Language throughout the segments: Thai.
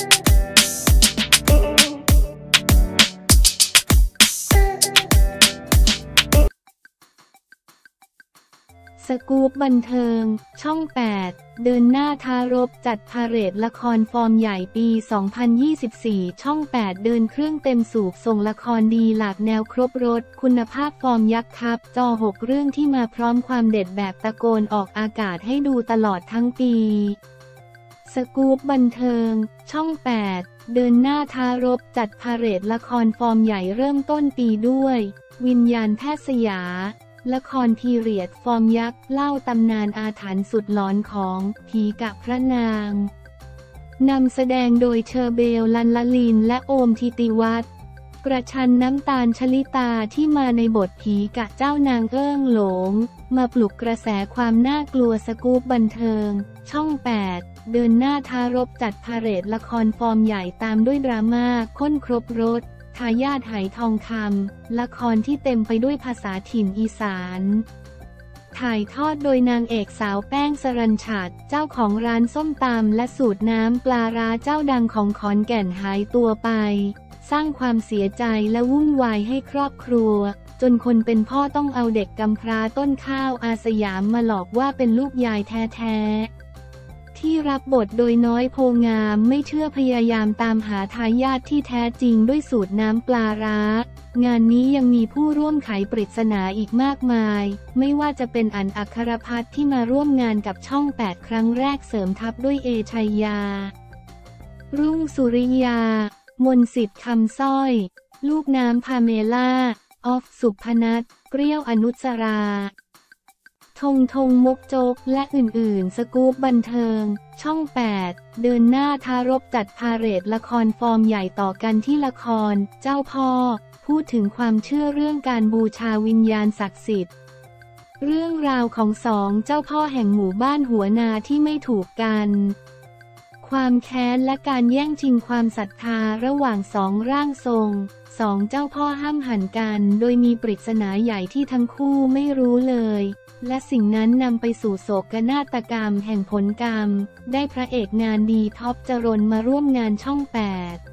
สกู๊ปบันเทิง ช่อง 8 เดินหน้าทารบจัดพาเรดละครฟอร์มใหญ่ปี 2024 ช่อง 8 เดินเครื่องเต็มสูบส่งละครดีหลากแนวครบรถ คุณภาพฟอร์มยักษ์ครับ จอ 6 เรื่องที่มาพร้อมความเด็ดแบบตะโกนออกอากาศให้ดูตลอดทั้งปี สกู๊ปบันเทิง ช่อง 8 เดินหน้าทารบจัดพาเรดละครฟอร์มใหญ่เริ่มต้นปีด้วย วิญญาณแพทย์สยา ละครพีเรียดฟอร์มยักษ์เล่าตำนานอาถรรพ์สุดหลอนของผีกับพระนางนำแสดงโดยเชอร์เบล ลันลลิน และโอมทิติวัฒน์ประชันน้ำตาลชลิตาที่มาในบทผีกะเจ้านางเอื้องหลง มาปลุกกระแสความน่ากลัวสกู๊ปบันเทิง ช่อง 8 เดินหน้าทารบจัดพาเรดละครฟอร์มใหญ่ตามด้วยดราม่าค้นครบรถทายาทไหทองคำละครที่เต็มไปด้วยภาษาถิ่นอีสาน ถ่ายทอดโดยนางเอกสาวแป้งสรัญชัดเจ้าของร้านส้มตำและสูตรน้ำปลาร้าเจ้าดังของขอนแก่นหายตัวไป สร้างความเสียใจและวุ่นวายให้ครอบครัว จนคนเป็นพ่อต้องเอาเด็กกำพร้าต้นข้าวอาสยามมาหลอกว่าเป็นลูกยายแท้ๆ ที่รับบทโดยน้อยโพงามไม่เชื่อพยายามตามหาทายาทที่แท้จริงด้วยสูตรน้ำปลาร้า งานนี้ยังมีผู้ร่วมไขปริศนาอีกมากมาย ไม่ว่าจะเป็นอันอัครพัฒน์ที่มาร่วมงานกับช่อง 8 ครั้งแรกเสริมทัพด้วยเอชัยยา รุ่งสุริยา มนสิทธิ์คำสร้อย ลูกน้ำพาเมล่า ออฟสุพนัทเปรี้ยวอนุสรา ธงธงมกโจกและอื่น ๆ สกู๊ปบันเทิง ช่อง 8 เดินหน้าทารบจัดพาเรตละครฟอร์มใหญ่ต่อกันที่ละคร เจ้าพ่อ พูดถึงความเชื่อเรื่องการบูชาวิญญาณศักดิ์สิทธิ์ เรื่องราวของสองเจ้าพ่อแห่งหมู่บ้านหัวนาที่ไม่ถูกกัน ความแค้นและการแย่งชิงความศรัทธาระหว่างสองร่างทรงสองเจ้าพ่อห้ามหันกัน โดยมีปริศนาใหญ่ที่ทั้งคู่ไม่รู้เลย และสิ่งนั้นนำไปสู่โศกนาฏกรรมแห่งผลกรรม ได้พระเอกงานดีท็อปจรนมาร่วมงานช่อง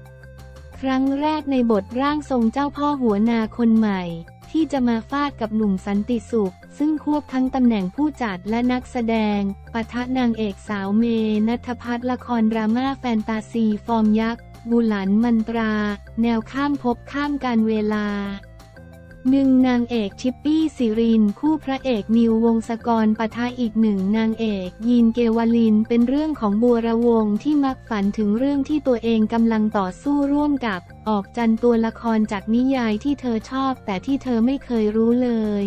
8ครั้งแรกในบทร่างทรงเจ้าพ่อหัวนาคนใหม่ ที่จะมาฟาดกับหนุ่มสันติสุข ซึ่งควบทั้งตำแหน่งผู้จัดและนักแสดงปะทะนางเอกสาวเมนัทพัฒน์ละครดราม่าแฟนตาซี ฟอร์มยักษ์ บุหลันมันตรา แนวข้ามภพข้ามการเวลา หนึ่งนางเอกชิปปี้สิริน คู่พระเอกนิววงศกรปะทะอีกหนึ่งนางเอกยีนเกวลิน เป็นเรื่องของบัวระวงที่มักฝันถึงเรื่องที่ตัวเองกำลังต่อสู้ร่วมกับ ออกจันตัวละครจากนิยายที่เธอชอบแต่ที่เธอไม่เคยรู้เลย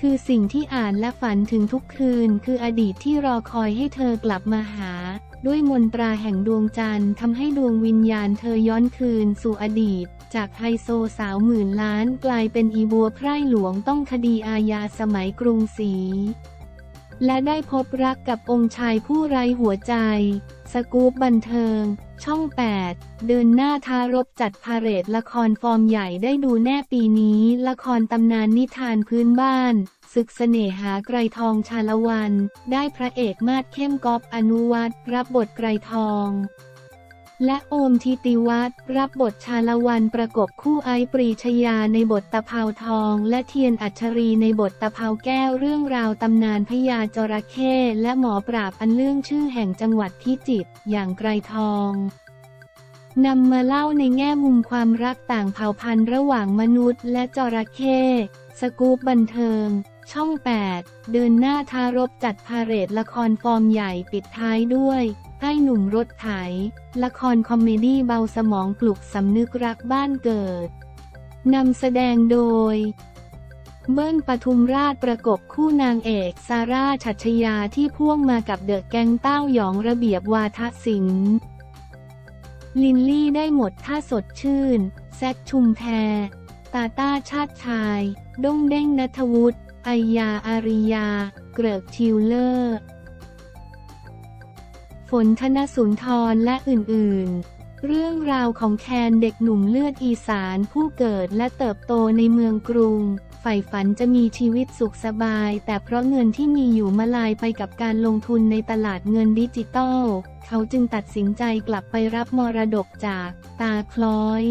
คือสิ่งที่อ่านและฝันถึงทุกคืน คืออดีตที่รอคอยให้เธอกลับมาหา ด้วยมนตราแห่งดวงจันทร์ทำให้ดวงวิญญาณเธอย้อนคืนสู่อดีต จากไฮโซสาวหมื่นล้านกลายเป็นอีบัวไพร่หลวงต้องคดีอาญาสมัยกรุงศรี และได้พบรักกับองค์ชายผู้ไร้หัวใจ สกู๊ปบันเทิง ช่อง 8 เดินหน้าทารบจัดพาเรตละครฟอร์มใหญ่ได้ดูแน่ปีนี้ ละครตำนานนิทานพื้นบ้าน ศึกเสน่หาไกรทองชาละวัน ได้พระเอกมาดเข้มกอบอนุวัตรรับบทไกรทอง และโอมทิติวัฒน์รับบทชาละวันประกบคู่ไอปรีชยาในบทตะเภาทอง และเทียนอัชรีในบทตะเภาแก้วเรื่องราวตำนานพญาจระเข้และหมอปราบอันเรื่องชื่อแห่งจังหวัดพิจิตรอย่างไกรทองนำมาเล่าในแง่มุมความรักต่างเผ่าพันธุ์ระหว่างมนุษย์และจระเข้สกู๊ปบันเทิง ช่อง 8 เดินหน้าท้ารบจัดพาเหรดละครฟอร์มใหญ่ปิดท้ายด้วย ไอ้หนุ่มรถไถ ละคร comedy เบาสมองปลุกสำนึกรักบ้านเกิด นำแสดงโดย เบิ้ลปทุมราชประกบคู่นางเอกซาร่าชัชยาที่พ่วงมากับ the gang เต้าหยองระเบียบวาทศิลป์ลินลี่ได้หมดท่าสดชื่น แซคชุมแพร ตาต้าชาติชาย ด้งเด้งนัทวุฒิไอยาอาริยา เกริกทิวเลอร์ ฝนธนสุนทรและอื่นๆ เรื่องราวของแคนเด็กหนุ่มเลือดอีสานผู้เกิดและเติบโตในเมืองกรุง ใฝ่ฝันจะมีชีวิตสุขสบาย แต่เพราะเงินที่มีอยู่มลายไปกับการลงทุนในตลาดเงินดิจิตอล เขาจึงตัดสินใจกลับไปรับมรดกจากตาคล้อย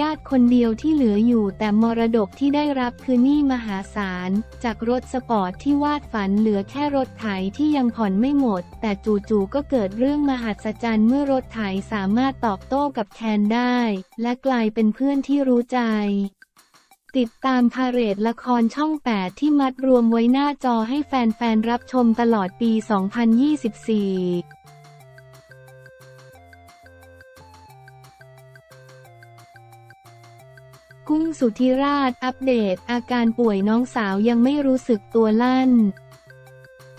ญาติคนเดียวที่เหลืออยู่แต่มรดกที่ได้รับคือหนี้มหาศาล จากรถสปอร์ตที่วาดฝันเหลือแค่รถไถที่ยังผ่อนไม่หมด แต่จู่ๆก็เกิดเรื่องมหัศจรรย์เมื่อรถไถสามารถตอบโต้กับแคนได้ และกลายเป็นเพื่อนที่รู้ใจติดตามพาเรดละครช่อง 8 ที่มัดรวมไว้หน้าจอให้แฟนๆ รับชมตลอดปี 2024 กุ้งสุธิราชอัปเดต อาการป่วยน้องสาวยังไม่รู้สึกตัวลั่น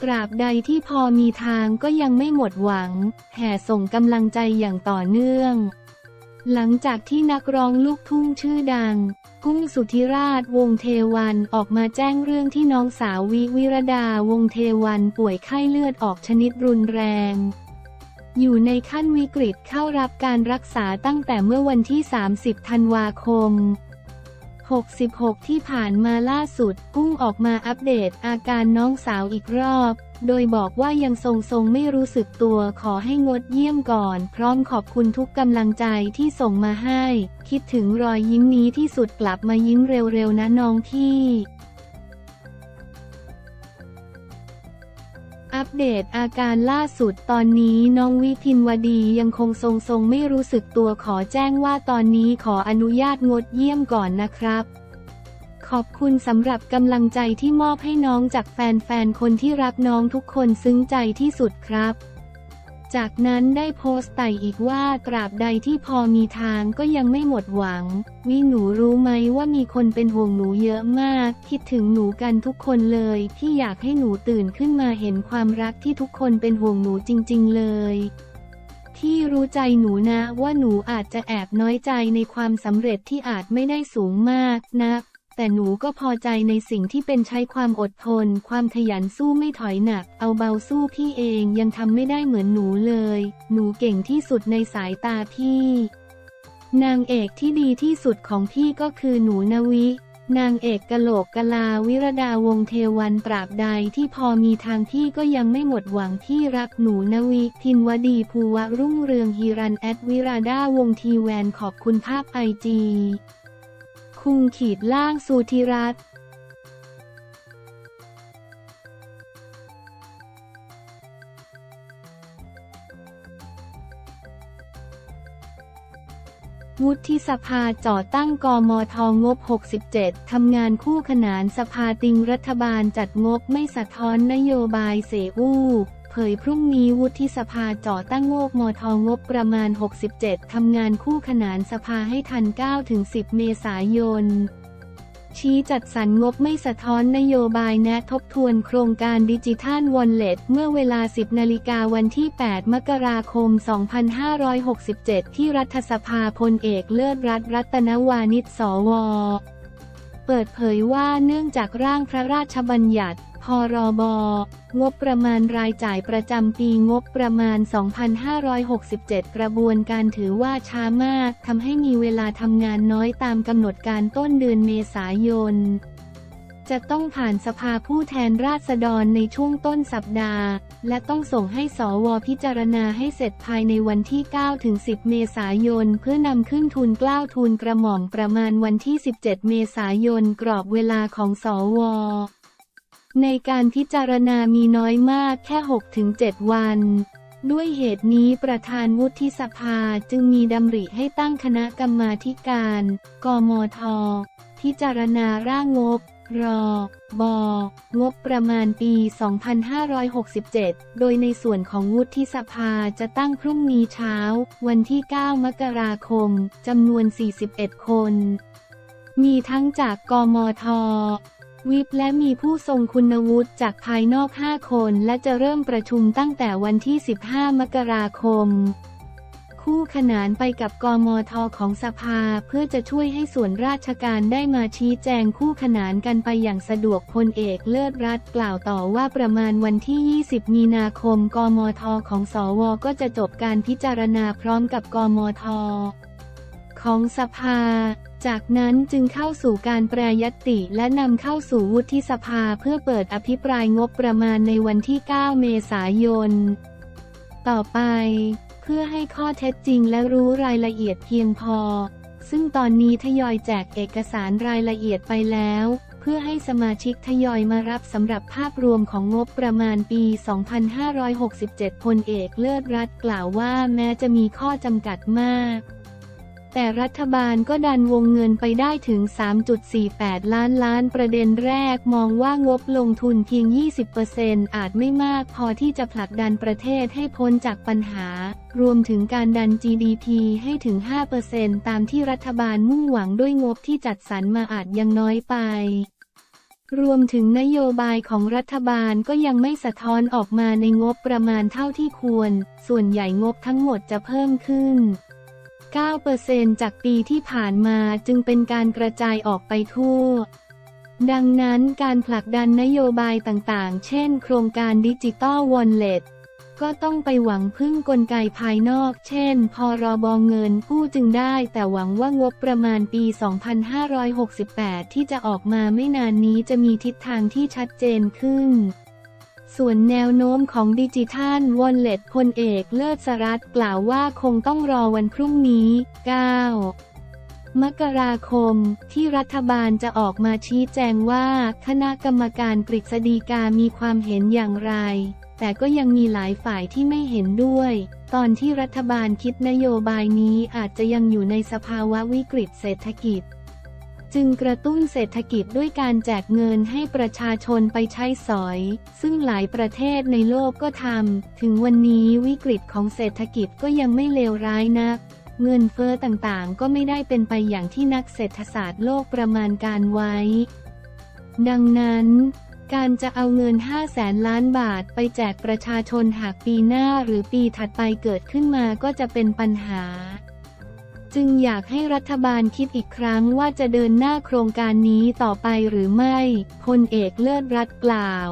ตราบใดที่พอมีทางก็ยังไม่หมดหวัง แห่ส่งกำลังใจอย่างต่อเนื่อง หลังจากที่นักร้องลูกทุ่งชื่อดัง กุ้งสุธิราชวงเทวันออกมาแจ้งเรื่องที่น้องสาววิวิรดาวงเทวันป่วยไข้เลือดออกชนิดรุนแรงอยู่ในขั้นวิกฤตเข้ารับการรักษาตั้งแต่เมื่อวันที่ 30 ธันวาคม 66 ที่ผ่านมาล่าสุดกุ้งออกมาอัปเดตอาการน้องสาวอีกรอบ โดยบอกว่ายังทรงๆไม่รู้สึกตัวขอให้งดเยี่ยมก่อน พร้อมขอบคุณทุกกำลังใจที่ส่งมาให้ คิดถึงรอยยิ้มนี้ที่สุดกลับมายิ้มเร็วๆนะน้องพี่ เดตอาการล่าสุดตอนนี้น้องวิทินวดียังคงทรงๆไม่รู้สึกตัวขอแจ้งว่าตอนนี้ขออนุญาตงดเยี่ยมก่อนนะครับ ขอบคุณสำหรับกำลังใจที่มอบให้น้องจากแฟนๆคนที่รักน้องทุกคนซึ้งใจที่สุดครับ จากนั้นได้โพสต์ไต่อีกว่าตราบใดที่พอมีทางก็ยังไม่หมดหวัง วิหนูรู้ไหมว่ามีคนเป็นห่วงหนูเยอะมาก คิดถึงหนูกันทุกคนเลยที่อยากให้หนูตื่นขึ้นมาเห็นความรักที่ทุกคนเป็นห่วงหนูจริง ๆ เลยที่รู้ใจหนูนะว่าหนูอาจจะแอบน้อยใจในความสำเร็จที่อาจไม่ได้สูงมากนะ แต่หนูก็พอใจในสิ่งที่เป็นใช้ความอดทน ความขยันสู้ไม่ถอยหนัก เอาเบาสู้พี่เองยังทำไม่ได้เหมือนหนูเลย หนูเก่งที่สุดในสายตาพี่ นางเอกที่ดีที่สุดของพี่ก็คือหนูนาวิ นางเอกกะโหลกกะลาวิรดาวงเทวันตราบใดที่พอมีทางพี่ก็ยังไม่หมดหวังพี่รักหนูนาวิพินวดีภูวะรุ่งเรืองฮีรันแอดวิราดาวงทีแวนขอบคุณภาพไอจี คุงขีดล่างสูธิรัตน์วุฒิสภาจ่อตั้งกมทงบ 67 ทำงานคู่ขนานสภาติงรัฐบาลจัดงบไม่สะท้อนนโยบายเสอู้ เผยพรุ่งนี้วุฒิสภาจ่อตั้งงบมทงบประมาณ 67 ทำงานคู่ขนานสภาให้ทัน 9-10 เมษายน ชี้จัดสรรงบไม่สะท้อนนโยบายแนะทบทวนโครงการดิจิทัลวอลเล็ตเมื่อเวลา 10 นาฬิกาวันที่ 8 มกราคม 2567 ที่รัฐสภาพลเอกเลิศรัตรัตนวานิชสว เปิดเผยว่าเนื่องจากร่างพระราชบัญญัติ รบ งบประมาณรายจ่ายประจำปีงบประมาณ 2567 กระบวนการถือว่าช้ามากทำให้มีเวลาทำงานน้อยตามกำหนดการต้นเดือนเมษายน จะต้องผ่านสภาผู้แทนราษฎรในช่วงต้นสัปดาห์ และต้องส่งให้สวพิจารณาให้เสร็จภายในวันที่ 9-10 เมษายน เพื่อนำขึ้นทุนกล้าวทุนกระหม่อมประมาณวันที่ 17 เมษายนกรอบเวลาของสว ในการพิจารณามีน้อยมากแค่ 6-7 วัน ด้วยเหตุนี้ประธานวุฒิสภาจึงมีดำริให้ตั้งคณะกรรมาการ กมท พิจารณาร่างงบ รบงบประมาณปี 2567 โดยในส่วนของวุฒิสภาจะตั้งพรุ่งนี้เช้า วันที่ 9 มกราคม จำนวน 41 คน มีทั้งจากกมท วิปและมีผู้ทรงคุณวุฒิจากภายนอก 5 คน และจะเริ่มประชุมตั้งแต่วันที่ 15 มกราคม คู่ขนานไปกับกมทของสภาเพื่อจะช่วยให้ส่วนราชการได้มาชี้แจงคู่ขนานกันไปอย่างสะดวกพลเอกเลิศรัฐกล่าวต่อว่าประมาณวันที่ 20 มีนาคม กมทของสวก็จะจบการพิจารณาพร้อมกับกมทของสภา จากนั้นจึงเข้าสู่การแปรยตติและนำเข้าสู่วุฒิสภาเพื่อเปิดอภิปรายงบประมาณในวันที่ 9 เมษายน ต่อไปเพื่อให้ข้อเท็จจริงและรู้รายละเอียดเพียงพอ ซึ่งตอนนี้ทยอยแจกเอกสารรายละเอียดไปแล้ว เพื่อให้สมาชิกทยอยมารับสำหรับภาพรวมของงบประมาณปี 2567 พลเอกเลิศรัตกล่าวว่าแม้จะมีข้อจำกัดมาก แต่รัฐบาลก็ดันวงเงินไปได้ถึง 3.48 ล้านล้านประเด็นแรกมองว่างบลงทุนเพียง 20%อาจไม่มากพอที่จะผลักดันประเทศให้พ้นจากปัญหา รวมถึงการดัน GDP ให้ถึง 5%ตามที่รัฐบาลมุ่งหวังด้วยงบที่จัดสรรมาอาจยังน้อยไปรวมถึงนโยบายของรัฐบาลก็ยังไม่สะท้อนออกมาในงบประมาณเท่าที่ควร ส่วนใหญ่งบทั้งหมดจะเพิ่มขึ้น 9%จากปีที่ผ่านมาจึงเป็นการกระจายออกไปทั่ว ดังนั้นการผลักดันนโยบายต่างๆ เช่น โครงการดิจิตอลวอลเล็ตก็ต้องไปหวังพึ่งกลไกภายนอก เช่น พรบ.เงินกู้จึงได้ แต่หวังว่างบประมาณปี 2568 ที่จะออกมาไม่นานนี้จะมีทิศทางที่ชัดเจนขึ้น ส่วนแนวโน้มของดิจิทัลวอลเล็ตพลเอกเลิศรัตน์กล่าวว่าคงต้องรอวันพรุ่งนี้ 9 มกราคม ที่รัฐบาลจะออกมาชี้แจงว่าคณะกรรมการกฤษฎีกามีความเห็นอย่างไร แต่ก็ยังมีหลายฝ่ายที่ไม่เห็นด้วย ตอนที่รัฐบาลคิดนโยบายนี้อาจจะยังอยู่ในสภาวะวิกฤตเศรษฐกิจ จึงกระตุ้นเศรษฐกิจด้วยการแจกเงินให้ประชาชนไปใช้สอย ซึ่งหลายประเทศในโลกก็ทำ ถึงวันนี้วิกฤตของเศรษฐกิจก็ยังไม่เลวร้ายนัก เงินเฟ้อต่างๆ ก็ไม่ได้เป็นไปอย่างที่นักเศรษฐศาสตร์โลกประมาณการไว้ ดังนั้นการจะเอาเงิน 5 แสนล้านบาทไปแจกประชาชนหากปีหน้าหรือปีถัดไปเกิดขึ้นมาก็จะเป็นปัญหา จึงอยากให้รัฐบาลคิดอีกครั้งว่าจะเดินหน้าโครงการนี้ต่อไปหรือไม่พลเอกเลิศรัตกล่าว